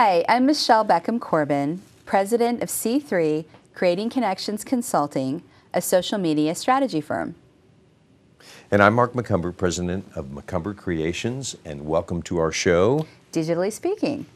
Hi, I'm Michelle Beckham Corbin, president of C3 Creating Connections Consulting, a social media strategy firm. And I'm Mark Macomber, president of Macomber Creations, and welcome to our show, Digitally Speaking.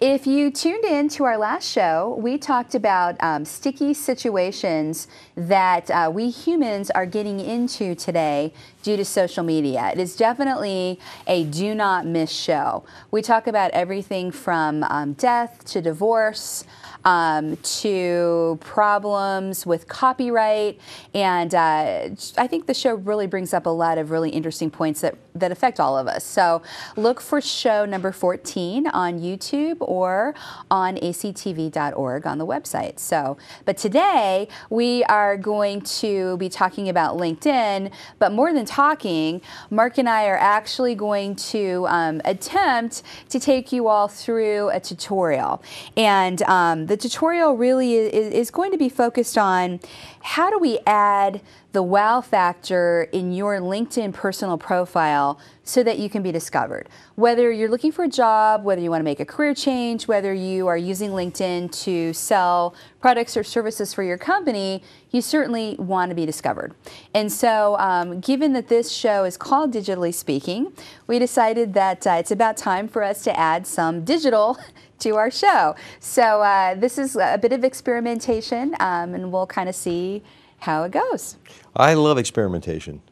If you tuned in to our last show, we talked about um, sticky situations that uh, we humans are getting into today due to social media. It is definitely a do not miss show. We talk about everything from um, death to divorce um, to problems with copyright. And uh, I think the show really brings up a lot of really interesting points that, that affect all of us. So look for show number 14 on YouTube or on actv.org on the website. So, but today we are going to be talking about LinkedIn, but more than talking, Mark and I are actually going to um, attempt to take you all through a tutorial. And um, the tutorial really is, is going to be focused on how do we add the wow factor in your LinkedIn personal profile so that you can be discovered. Whether you're looking for a job, whether you want to make a career change, whether you are using LinkedIn to sell products or services for your company, you certainly want to be discovered. And so, um, given that this show is called Digitally Speaking, we decided that uh, it's about time for us to add some digital to our show. So uh, this is a bit of experimentation, um, and we'll kind of see how it goes. I love experimentation.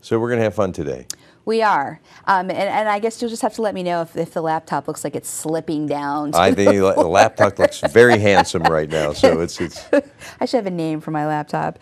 So we're going to have fun today. We are. Um, and, and, I guess you'll just have to let me know if, if the laptop looks like it's slipping down. I think the, the laptop looks very handsome right now. So it's. it's I should have a name for my laptop.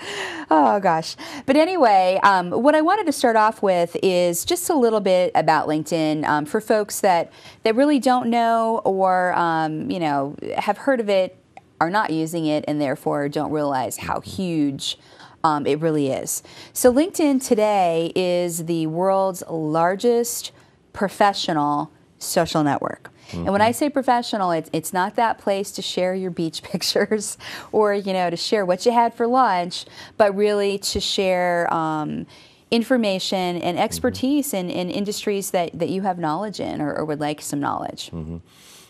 Oh, gosh. But anyway, um, what I wanted to start off with is just a little bit about LinkedIn um, for folks that, that really don't know or, um, you know, have heard of it, are not using it, and therefore don't realize how mm-hmm. huge um, it really is. So LinkedIn today is the world's largest professional social network. Mm-hmm. And when I mm-hmm. say professional, it's, it's not that place to share your beach pictures or, you know, to share what you had for lunch, but really to share um, information and mm-hmm. expertise mm-hmm. in, in industries that, that you have knowledge in or, or would like some knowledge. Mm-hmm.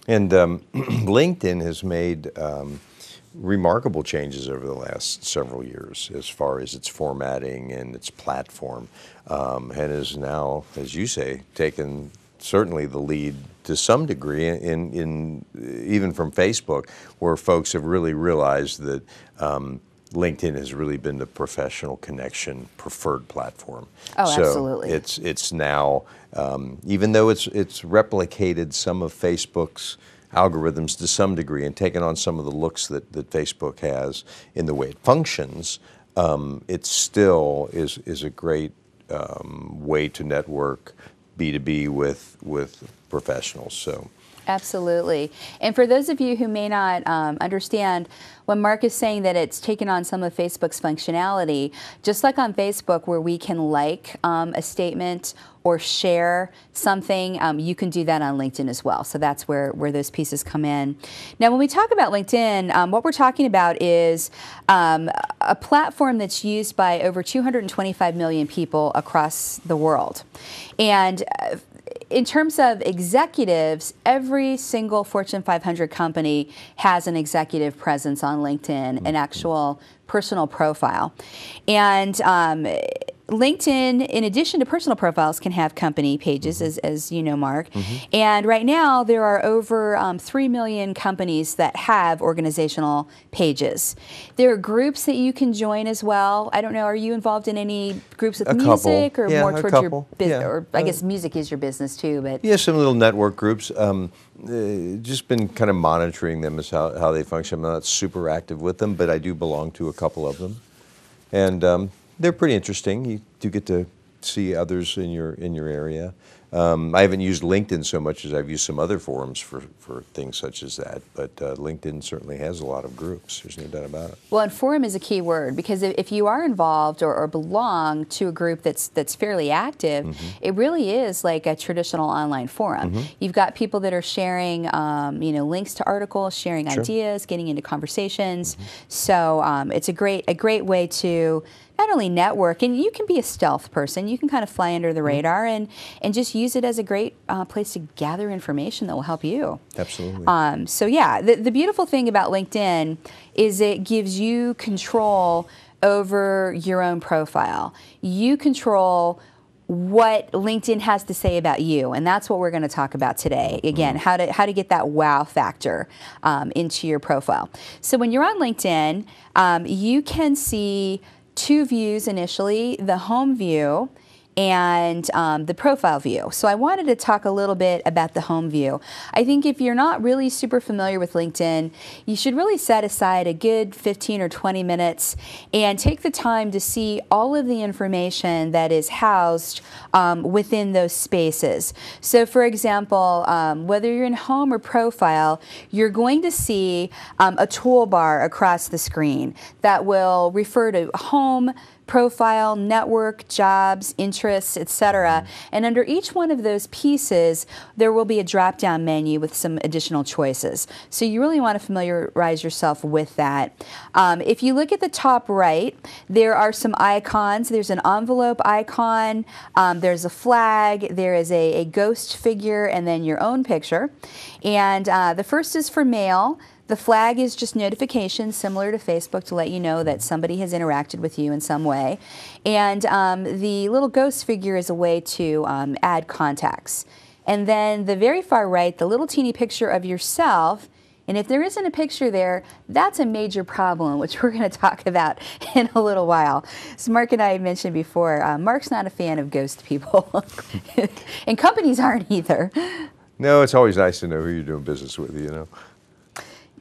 And um, LinkedIn has made um, remarkable changes over the last several years as far as its formatting and its platform, um, and is now, as you say, taken certainly the lead to some degree in, in even from Facebook, where folks have really realized that um, LinkedIn has really been the professional connection preferred platform. Oh, so absolutely. It's it's now um, even though it's it's replicated some of Facebook's algorithms to some degree and taken on some of the looks that, that Facebook has in the way it functions, um, it still is, is a great um, way to network B2B with, with professionals. So. Absolutely. And for those of you who may not um, understand, when Mark is saying that it's taken on some of Facebook's functionality, just like on Facebook where we can like um, a statement or share something, um, you can do that on LinkedIn as well. So that's where, where those pieces come in. Now, when we talk about LinkedIn, um, what we're talking about is um, a platform that's used by over 225 million people across the world. And uh, in terms of executives, every single Fortune 500 company has an executive presence on LinkedIn, an actual personal profile. And um, LinkedIn, in addition to personal profiles, can have company pages, mm-hmm. as, as you know, Mark. Mm-hmm. And right now, there are over um, 3 million companies that have organizational pages. There are groups that you can join as well. I don't know, are you involved in any groups with a music couple. or yeah, more towards your business? Yeah. Or I guess uh, music is your business too, but. Yeah, some little network groups. Um, uh, just been kind of monitoring them as how, how they function. I'm not super active with them, but I do belong to a couple of them. And um, they're pretty interesting. You do get to see others in your in your area. Um, I haven't used LinkedIn so much as I've used some other forums for, for things such as that, but uh, LinkedIn certainly has a lot of groups. There's no doubt about it. Well, and forum is a key word because if you are involved or, or belong to a group that's that's fairly active, mm-hmm. it really is like a traditional online forum. Mm-hmm. You've got people that are sharing, um, you know, links to articles, sharing sure. ideas, getting into conversations. Mm-hmm. So um, it's a great a great way to not only network, and you can be a stealth person. You can kind of fly under the radar and, and just use it as a great uh, place to gather information that will help you. Absolutely. Um, so, yeah, the, the beautiful thing about LinkedIn is it gives you control over your own profile. You control what LinkedIn has to say about you, and that's what we're going to talk about today. Again, how to how to get that wow factor um, into your profile. So when you're on LinkedIn, um, you can see two views initially: the home view and um, the profile view. So I wanted to talk a little bit about the home view. I think if you're not really super familiar with LinkedIn, you should really set aside a good 15 or 20 minutes and take the time to see all of the information that is housed um, within those spaces. So for example, um, whether you're in home or profile, you're going to see um, a toolbar across the screen that will refer to home, profile, network, jobs, interests, etc. And under each one of those pieces, there will be a drop down menu with some additional choices. So you really want to familiarize yourself with that. Um, if you look at the top right, there are some icons. There's an envelope icon, um, there's a flag, there is a, a, ghost figure, and then your own picture. And uh, the first is for mail. The flag is just notification, similar to Facebook, to let you know that somebody has interacted with you in some way. And um, the little ghost figure is a way to um, add contacts. And then the very far right, the little teeny picture of yourself. And if there isn't a picture there, that's a major problem, which we're going to talk about in a little while. So Mark and I mentioned before, uh, Mark's not a fan of ghost people, and companies aren't either. No, it's always nice to know who you're doing business with, you know.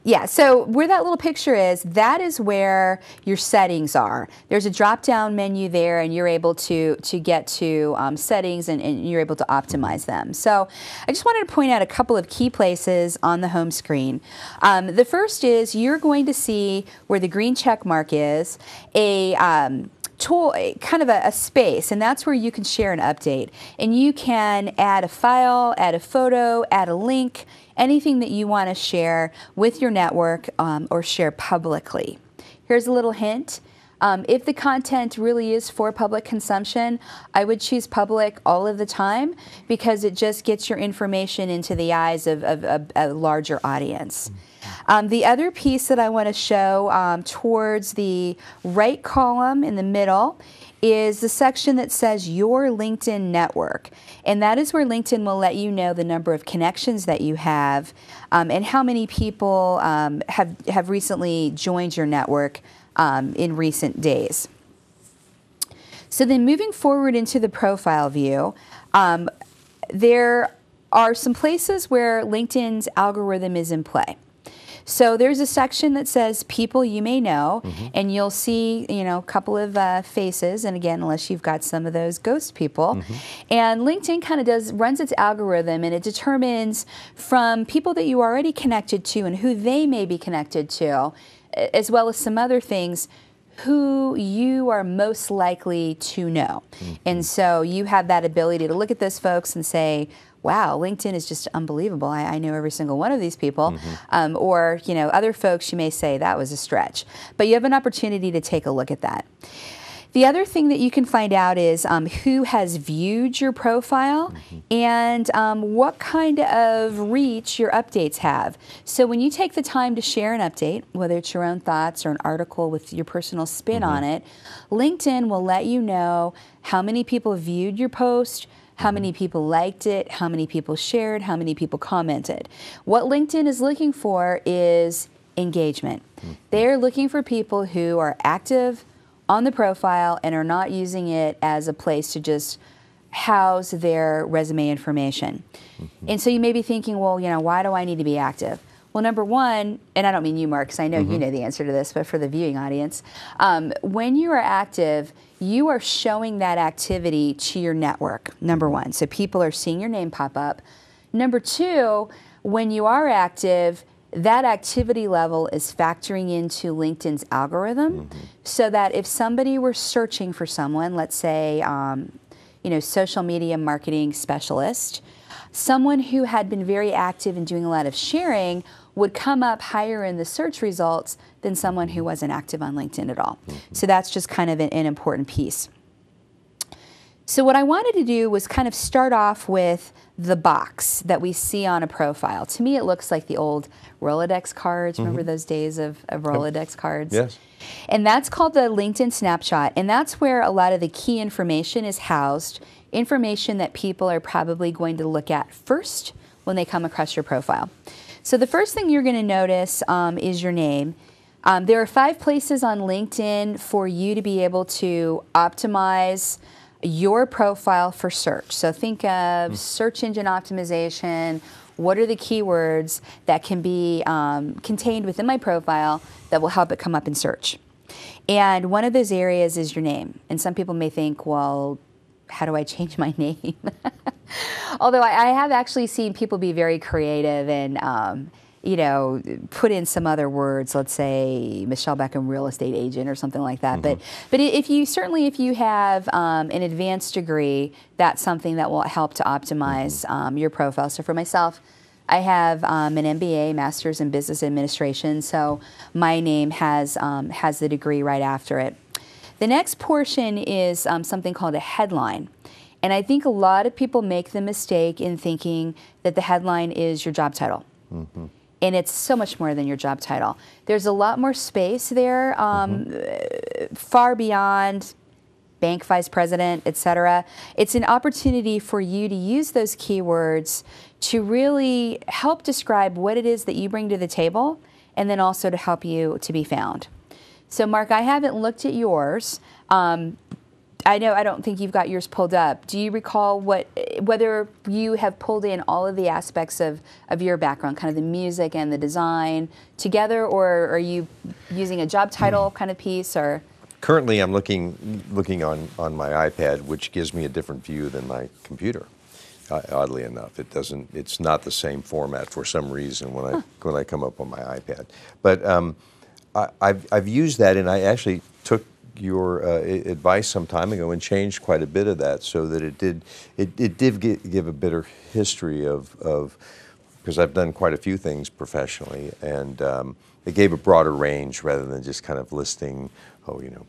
Yeah, so where that little picture is, that is where your settings are. There's a drop-down menu there, and you're able to, to get to um, settings and, and, you're able to optimize them. So I just wanted to point out a couple of key places on the home screen. Um, the first is you're going to see where the green check mark is, a um, tool, kind of a, a, space, and that's where you can share an update. And you can add a file, add a photo, add a link, anything that you want to share with your network um, or share publicly. Here's a little hint. Um, if the content really is for public consumption, I would choose public all of the time because it just gets your information into the eyes of, of, of a larger audience. Um, the other piece that I want to show um, towards the right column in the middle is the section that says your LinkedIn network. And that is where LinkedIn will let you know the number of connections that you have um, and how many people um, have, have recently joined your network um, in recent days. So then moving forward into the profile view, um, there are some places where LinkedIn's algorithm is in play. So there's a section that says people you may know, mm-hmm. and you'll see, you know, a couple of uh, faces. And again, unless you've got some of those ghost people, mm-hmm. and LinkedIn kind of does runs its algorithm, and it determines from people that you are already connected to and who they may be connected to, as well as some other things who you are most likely to know. Mm-hmm. And so you have that ability to look at those folks and say, wow, LinkedIn is just unbelievable. I, I know every single one of these people. Mm-hmm. Um, or, you know, other folks you may say that was a stretch. But you have an opportunity to take a look at that. The other thing that you can find out is um, who has viewed your profile mm-hmm. and um, what kind of reach your updates have. So when you take the time to share an update, whether it's your own thoughts or an article with your personal spin mm-hmm. on it, LinkedIn will let you know how many people viewed your post, how many people liked it, how many people shared, how many people commented. What LinkedIn is looking for is engagement. Mm-hmm. They're looking for people who are active on the profile and are not using it as a place to just house their resume information. Mm-hmm. And so you may be thinking, well, you know, why do I need to be active? Well, number one, and I don't mean you, Mark, because I know mm-hmm. you know the answer to this, but for the viewing audience, um, when you are active, you are showing that activity to your network, number one. So people are seeing your name pop up. Number two, when you are active, that activity level is factoring into LinkedIn's algorithm mm-hmm. so that if somebody were searching for someone, let's say, um, you know, social media marketing specialist, someone who had been very active and doing a lot of sharing would come up higher in the search results than someone who wasn't active on LinkedIn at all. Mm-hmm. So that's just kind of an, an important piece. So what I wanted to do was kind of start off with the box that we see on a profile. To me, it looks like the old Rolodex cards. Mm-hmm. Remember those days of, of Rolodex cards? Yes. And that's called the LinkedIn snapshot. And that's where a lot of the key information is housed, information that people are probably going to look at first when they come across your profile. So the first thing you're going to notice um, is your name. Um, there are five places on LinkedIn for you to be able to optimize your profile for search. So think of mm. search engine optimization. What are the keywords that can be um, contained within my profile that will help it come up in search? And one of those areas is your name. And some people may think, well, how do I change my name? Although I, I, have actually seen people be very creative and um, you know, put in some other words, let's say Michelle Beckham real estate agent or something like that. Mm-hmm. But but if you certainly if you have um, an advanced degree, that's something that will help to optimize mm-hmm. um, your profile. So for myself. I have um, an MBA, Master's in Business Administration, so my name has um, has the degree right after it. The next portion is um, something called a headline. And I think a lot of people make the mistake in thinking that the headline is your job title. Mm-hmm and it's so much more than your job title. There's a lot more space there, um, mm-hmm. far beyond bank vice president, et cetera. It's an opportunity for you to use those keywords to really help describe what it is that you bring to the table, and then also to help you to be found. So, Mark, I haven't looked at yours. Um, I know I don't think you've got yours pulled up. Do you recall what whether you have pulled in all of the aspects of, of your background, kind of the music and the design together, or are you using a job title kind of piece or? Currently, I'm looking looking on, on my iPad, which gives me a different view than my computer. Uh, oddly enough, it doesn't. It's not the same format for some reason when I when I come up on my iPad. But um, I, I've I've used that, and I actually took your uh, advice some time ago and changed quite a bit of that so that it did it, it did give a better history of, of because I've done quite a few things professionally and um, it gave a broader range rather than just kind of listing oh you know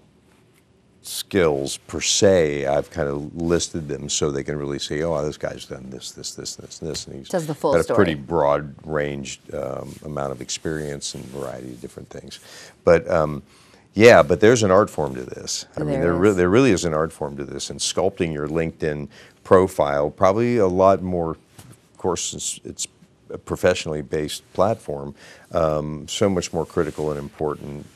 skills per se I've kind of listed them so they can really say oh this guy's done this this this this this and he's Does the full got a story. pretty broad range um, amount of experience and variety of different things but um, yeah, but there's an art form to this. I there mean, there, re- there really is an art form to this, and sculpting your LinkedIn profile probably a lot more. Of course, it's, it's a professionally based platform, um, so much more critical and important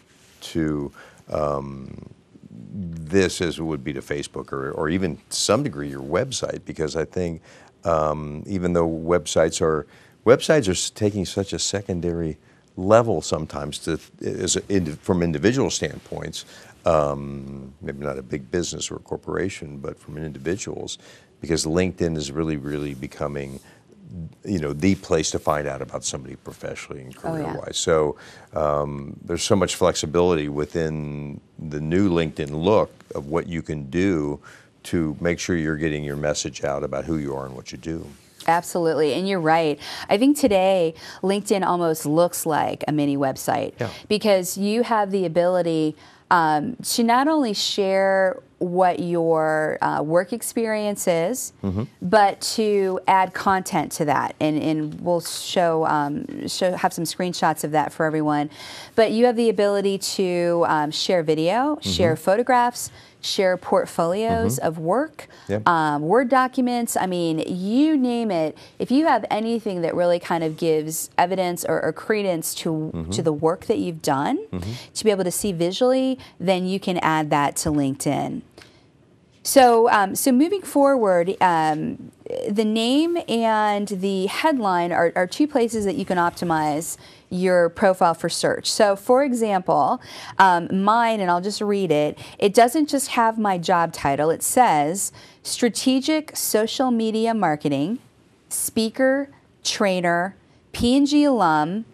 to um, this as it would be to Facebook or, or even to some degree your website, because I think um, even though websites are websites are taking such a secondary level sometimes to, as a, from individual standpoints, um, maybe not a big business or a corporation, but from individuals, because LinkedIn is really, really becoming you know the place to find out about somebody professionally and career wise. Oh, yeah. So um, there's so much flexibility within the new LinkedIn look of what you can do to make sure you're getting your message out about who you are and what you do. Absolutely, and you're right. I think today LinkedIn almost looks like a mini website yeah. because you have the ability um, to not only share what your uh, work experience is, mm-hmm. but to add content to that, and, and we'll show um, show have some screenshots of that for everyone. But you have the ability to um, share video, mm-hmm. share photographs share portfolios mm-hmm. of work, yep. um, Word documents. I mean, you name it. If you have anything that really kind of gives evidence or, or credence to mm-hmm. to the work that you've done, mm-hmm. to be able to see visually, then you can add that to LinkedIn. So, um, so moving forward, um, the name and the headline are, are two places that you can optimize your profile for search. So, for example, um, mine, and I'll just read it, it doesn't just have my job title, it says Strategic Social Media Marketing, Speaker, Trainer, P&G alum,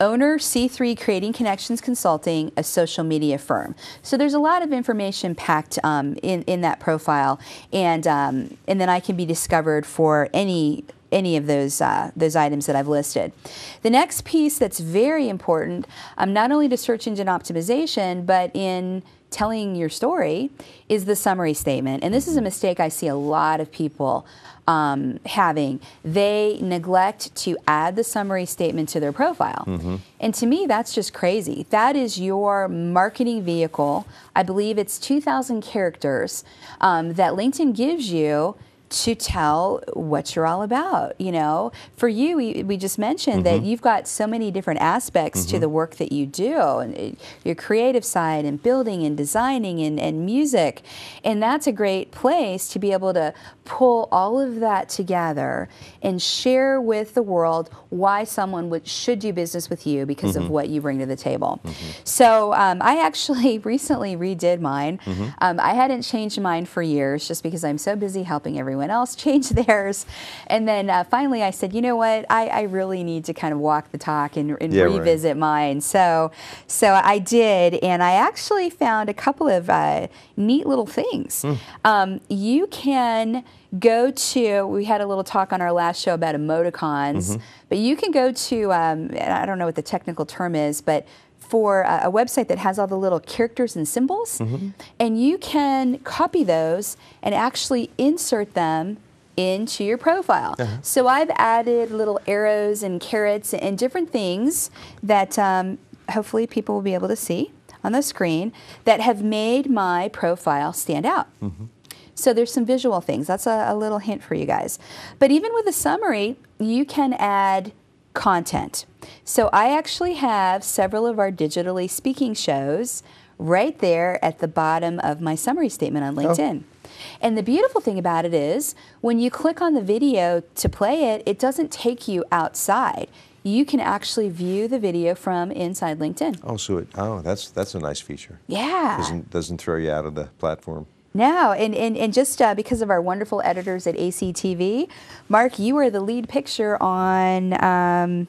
owner C3 Creating Connections Consulting, a social media firm. So there's a lot of information packed um, in, in that profile, and, um, and then I can be discovered for any any of those uh, those items that I've listed. The next piece that's very important, um, not only to search engine optimization, but in telling your story, is the summary statement. And this is a mistake I see a lot of people um, having. They neglect to add the summary statement to their profile. Mm-hmm. And to me, that's just crazy. That is your marketing vehicle. I believe it's 2,000 characters um, that LinkedIn gives you to tell what you're all about. You know, for you, we, we just mentioned mm-hmm. that you've got so many different aspects mm-hmm. to the work that you do, and it, your creative side, and building, and designing, and, and music, and that's a great place to be able to pull all of that together and share with the world why someone would should do business with you because mm-hmm. of what you bring to the table. Mm-hmm. So um, I actually recently redid mine. Mm-hmm. Um, I hadn't changed mine for years just because I'm so busy helping everyone everyone else changed theirs. And then uh, finally I said, you know what, I, I, really need to kind of walk the talk and, and yeah, revisit right. mine. So, so I did, and I actually found a couple of uh, neat little things. Mm. Um, you can go to, we had a little talk on our last show about emoticons, mm-hmm. but you can go to, um, I don't know what the technical term is, but for a, a, website that has all the little characters and symbols, mm-hmm. and you can copy those and actually insert them into your profile. Uh-huh. So I've added little arrows and carrots and different things that um, hopefully people will be able to see on the screen that have made my profile stand out. Mm-hmm. So there's some visual things. That's a, a little hint for you guys. But even with a summary, you can add content. So I actually have several of our digitally speaking shows right there at the bottom of my summary statement on oh. LinkedIn. Oh. And the beautiful thing about it is when you click on the video to play it, it doesn't take you outside. You can actually view the video from inside LinkedIn. Oh, so it, oh, that's that's a nice feature. Yeah. Doesn't doesn't throw you out of the platform. No, and, and, and just uh, because of our wonderful editors at ACTV, Mark, you were the lead picture on um,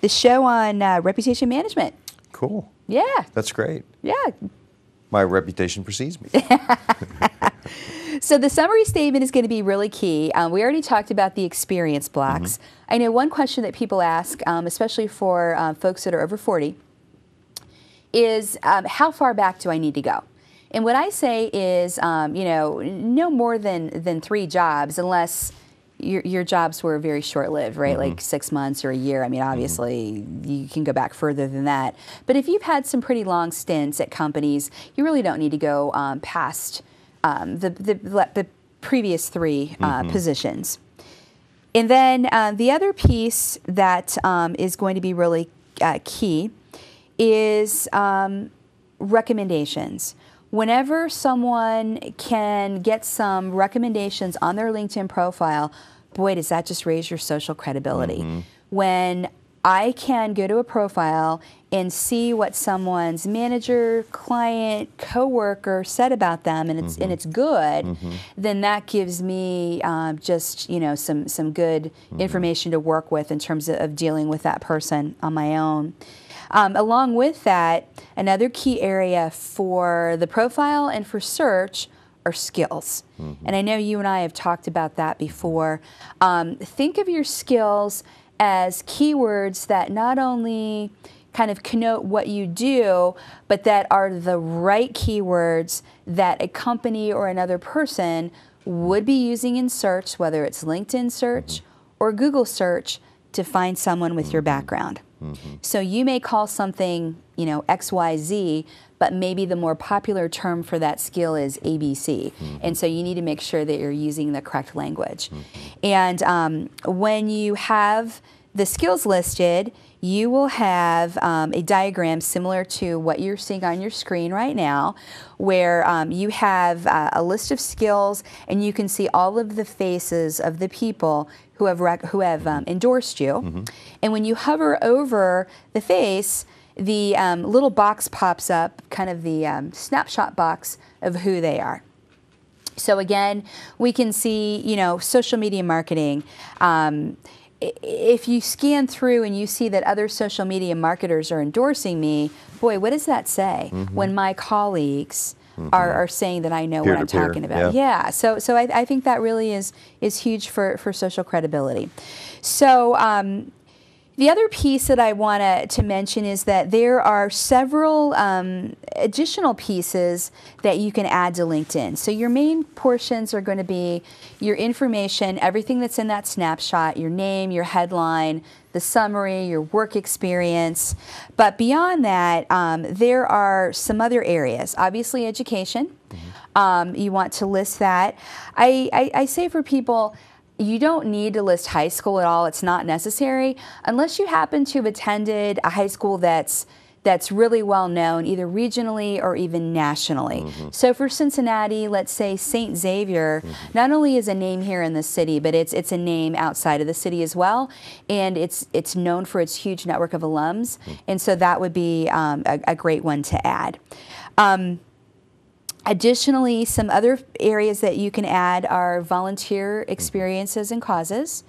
the show on uh, reputation management. Cool. Yeah. That's great. Yeah. My reputation precedes me. so the summary statement is going to be really key. Um, we already talked about the experience blocks. Mm-hmm. I know one question that people ask, um, especially for uh, folks that are over 40, is um, how far back do I need to go? And what I say is, um, you know, no more than than three jobs, unless your, your jobs were very short lived, right? Mm-hmm. Like six months or a year. I mean, obviously, mm-hmm. you can go back further than that. But if you've had some pretty long stints at companies, you really don't need to go um, past um, the, the, the, previous three uh, mm-hmm. positions. And then uh, the other piece that um, is going to be really uh, key is um, recommendations whenever someone can get some recommendations on their LinkedIn profile, boy, does that just raise your social credibility. Mm-hmm. When I can go to a profile and see what someone's manager, client, coworker said about them, and it's mm-hmm. and it's good, mm-hmm. then that gives me um, just you know some some good mm-hmm. information to work with in terms of, of dealing with that person on my own. Um, along with that, another key area for the profile and for search are skills. Mm-hmm. And I know you and I have talked about that before. Um, think of your skills as keywords that not only kind of connote what you do, but that are the right keywords that a company or another person would be using in search, whether it's LinkedIn search mm-hmm. or Google search, to find someone with mm-hmm. your background. Mm-hmm. So you may call something, you know, XYZ, but maybe the more popular term for that skill is ABC. Mm-hmm. And so you need to make sure that you're using the correct language. Mm-hmm. And um, when you have the skills listed, you will have um, a diagram similar to what you're seeing on your screen right now, where um, you have uh, a list of skills and you can see all of the faces of the people who have, who have um, endorsed you. Mm-hmm. And when you hover over the face, the um, little box pops up, kind of the um, snapshot box of who they are. So again, we can see, you know, social media marketing um, if you scan through and you see that other social media marketers are endorsing me, boy, what does that say mm-hmm. when my colleagues are, are saying that I know Peer what I'm peer, talking about. yeah. Yeah. So so I, I think that really is is huge for for social credibility. So. Um, the other piece that I want to, mention is that there are several um, additional pieces that you can add to LinkedIn. So your main portions are going to be your information, everything that's in that snapshot, your name, your headline, the summary, your work experience. But beyond that, um, there are some other areas. Obviously, education. Um, you want to list that. I, I, I say for people, you don't need to list high school at all. It's not necessary unless you happen to have attended a high school that's that's really well known, either regionally or even nationally. So for Cincinnati, let's say St. Xavier, not only is a name here in the city, but it's it's a name outside of the city as well, and it's it's known for its huge network of alums, and so that would be um, a, a great one to add. Um, Additionally, some other areas that you can add are volunteer experiences and causes.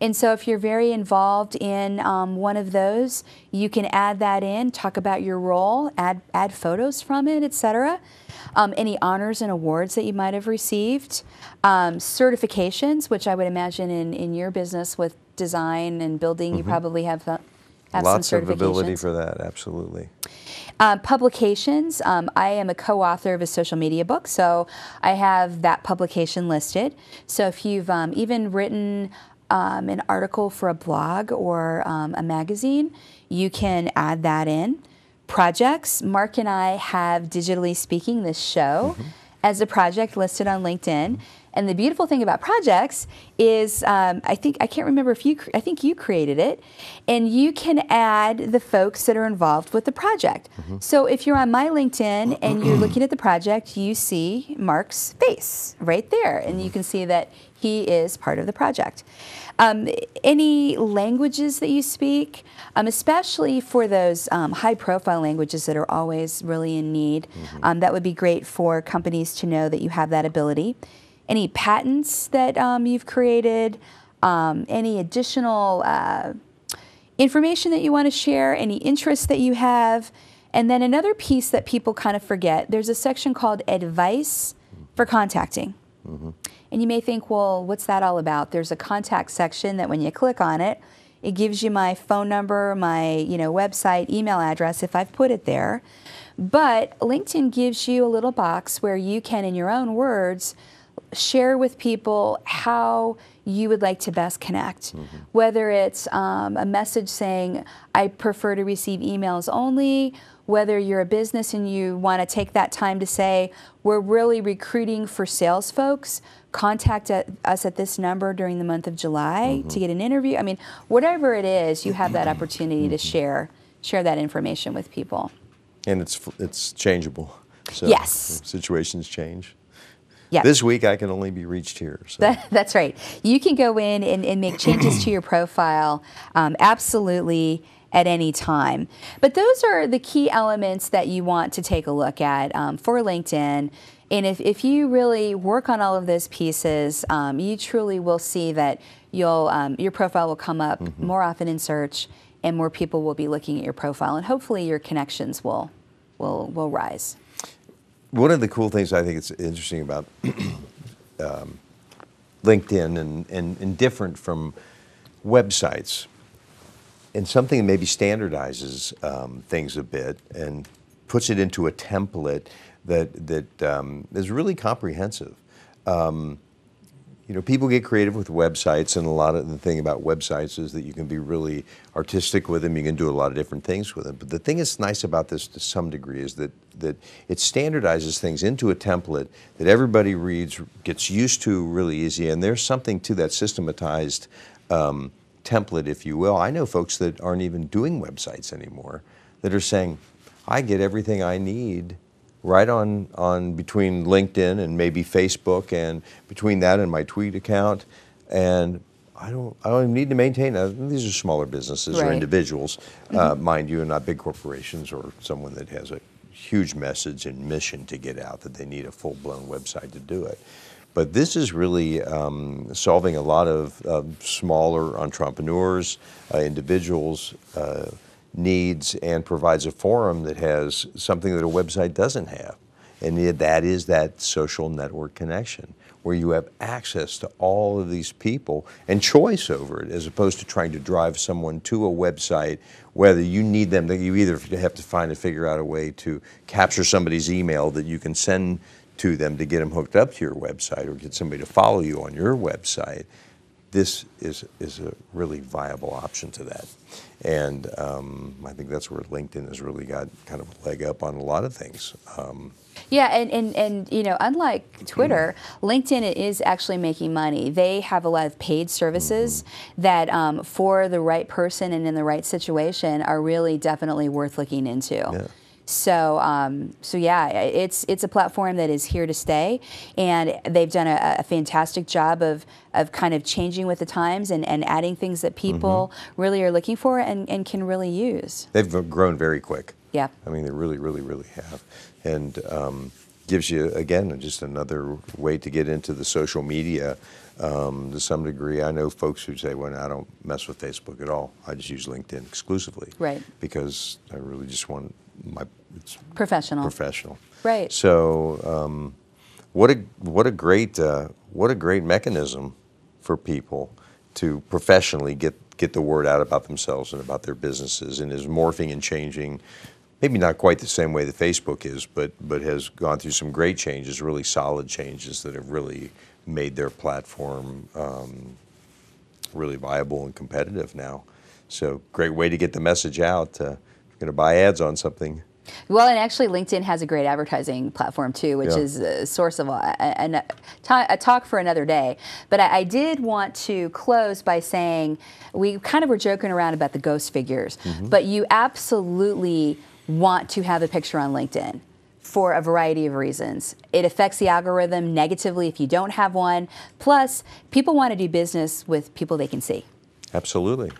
And so, if you're very involved in um, one of those, you can add that in, talk about your role, add, add photos from it, etc. Um, any honors and awards that you might have received, um, certifications, which I would imagine in, in your business with design and building, you probably have, uh, have Lots some of certifications. ability for that, absolutely. Uh, publications. Um, I am a co-author of a social media book, so I have that publication listed. So if you've um, even written um, an article for a blog or um, a magazine, you can add that in. Projects. Mark and I have digitally speaking this show as a project listed on LinkedIn. And the beautiful thing about projects is, um, I think I can't remember if you, I think you created it, and you can add the folks that are involved with the project. So if you're on my LinkedIn and you're looking at the project, you see Mark's face right there, and you can see that he is part of the project. Um, any languages that you speak, um, especially for those um, high profile languages that are always really in need, um, that would be great for companies to know that you have that ability. Any patents that um, you've created, um, any additional uh, information that you want to share, any interests that you have. And then another piece that people kind of forget there's a section called advice for contacting. And you may think, well, what's that all about? There's a contact section that when you click on it, it gives you my phone number, my you know website, email address if I've put it there. But LinkedIn gives you a little box where you can, in your own words, share with people how you would like to best connect. Mm-hmm. Whether it's um, a message saying, I prefer to receive emails only, whether you're a business and you want to take that time to say, we're really recruiting for sales folks, contact at, us at this number during the month of July mm-hmm. to get an interview. I mean, whatever it is, you have that mm-hmm. opportunity to share share that information with people. And it's it's changeable. So Yes. Situations change. Yeah. This week I can only be reached here. So. That, that's right. You can go in and, and make changes to your profile um, absolutely at any time. But those are the key elements that you want to take a look at um, for LinkedIn. And if, if you really work on all of those pieces, um, you truly will see that you'll, um, your profile will come up more often in search and more people will be looking at your profile. And hopefully your connections will, will, will rise. One of the cool things I think it's interesting about um, LinkedIn and, and, and different from websites, and something that maybe standardizes um, things a bit and puts it into a template that that um, is really comprehensive. Um, you know, people get creative with websites, and a lot of the thing about websites is that you can be really artistic with them. You can do a lot of different things with them. But the thing that's nice about this, to some degree, is that that it standardizes things into a template that everybody reads, gets used to really easy, and there's something to that systematized um, template, if you will. I know folks that aren't even doing websites anymore that are saying, "I get everything I need." Right on, on between LinkedIn and maybe Facebook and between that and my tweet account. And I don't, I don't even need to maintain that. These are smaller businesses or Right. individuals, uh, mind you, and not big corporations or someone that has a huge message and mission to get out that they need a full blown website to do it. But this is really um, solving a lot of of smaller entrepreneurs, uh, individuals, uh, needs, and provides a forum that has something that a website doesn't have. and that is that social network connection where you have access to all of these people and choice over it as opposed to trying to drive someone to a website whether you need them that you either have to find and figure out a way to capture somebody's email that you can send to them to get them hooked up to your website or get somebody to follow you on your website this is, is a really viable option to that. And um, I think that's where LinkedIn has really got kind of a leg up on a lot of things. Um, Yeah, and, and, and you know, unlike Twitter, LinkedIn is actually making money. They have a lot of paid services that, um, for the right person and in the right situation, are really definitely worth looking into. Yeah. So, um, so yeah, it's it's a platform that is here to stay, and they've done a, a fantastic job of of kind of changing with the times and, and adding things that people really are looking for and, and can really use. they've grown very quick. Yeah. I mean, they really, really, really have. And um, gives you, again, just another way to get into the social media um, to some degree. I know folks who say, well, I don't mess with Facebook at all. I just use LinkedIn exclusively. Right. Because I really just want my, it's Professional. professional. Right. So, um, what a what a great uh, what a great mechanism for people to professionally get get the word out about themselves and about their businesses, and is morphing and changing. Maybe not quite the same way that Facebook is, but but has gone through some great changes, really solid changes that have really made their platform um, really viable and competitive now. So, great way to get the message out. Uh, if you're going to buy ads on something. Well, and actually, LinkedIn has a great advertising platform too, which Yeah. is a source of a, a, a, a talk for another day. But I, I did want to close by saying we kind of were joking around about the ghost figures, mm-hmm. but you absolutely want to have a picture on LinkedIn for a variety of reasons. It affects the algorithm negatively if you don't have one. Plus, people want to do business with people they can see. Absolutely.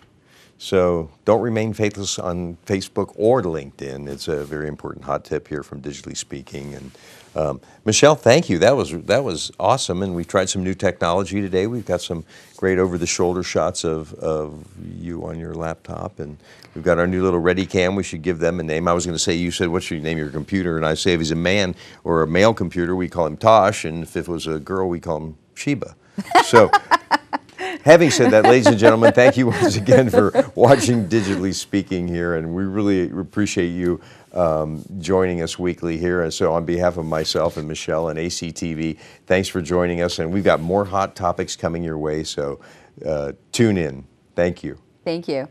So don't remain faithless on Facebook or LinkedIn. It's a very important hot tip here from Digitally Speaking. And um, Michelle, thank you. That was that was awesome. And we've tried some new technology today. We've got some great over-the-shoulder shots of, of you on your laptop, and we've got our new little Ready Cam. We should give them a name. I was going to say, you said, "What should you name your computer?" And I say, if he's a man or a male computer, we call him Tosh, and if it was a girl, we call him Sheba. So. Having said that, ladies and gentlemen, thank you once again for watching Digitally Speaking here, and we really appreciate you um, joining us weekly here. And so, on behalf of myself and Michelle and ACTV, thanks for joining us. And we've got more hot topics coming your way, so uh, tune in. Thank you. Thank you.